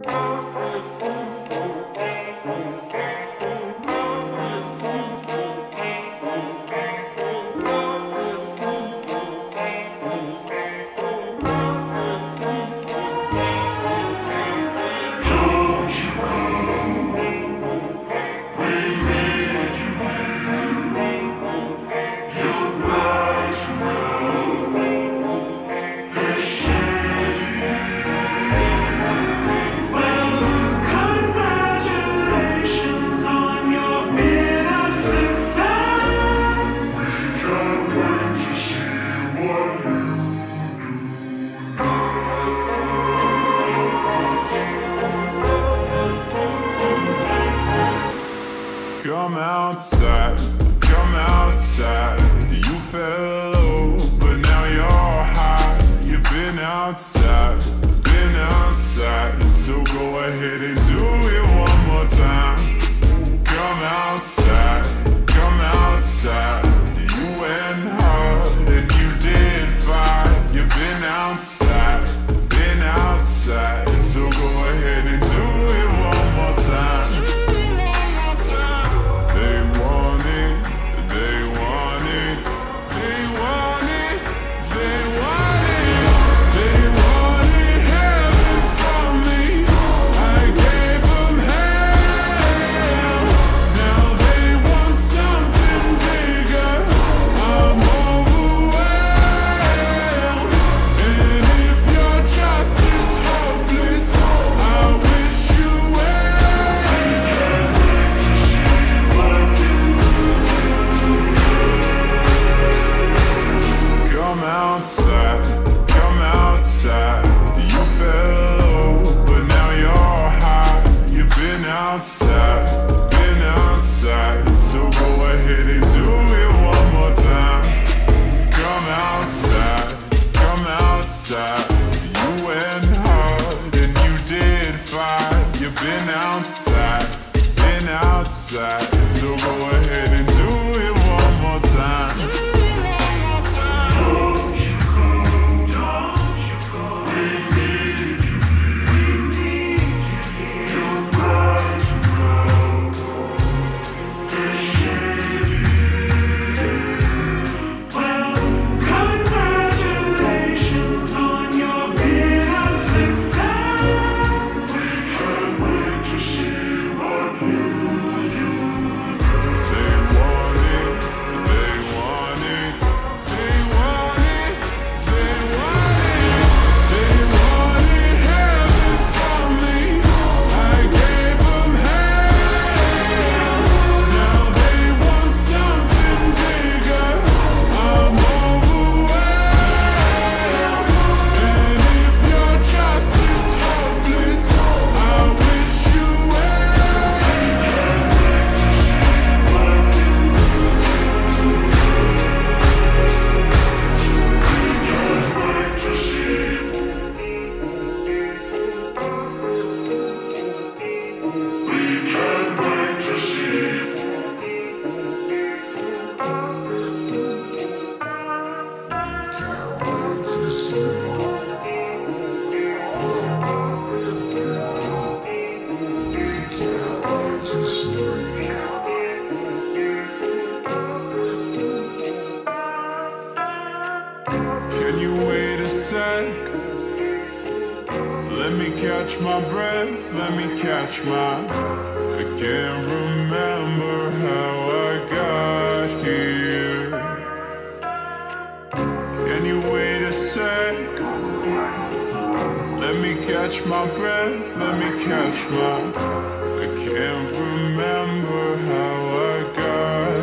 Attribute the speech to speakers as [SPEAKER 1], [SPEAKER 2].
[SPEAKER 1] Thank
[SPEAKER 2] Come outside, come outside. inside and outside. So go ahead catch my breath, let me catch my. I can't remember how I got here. Can you wait a sec? Let me catch my breath, let me catch my. I can't remember how I got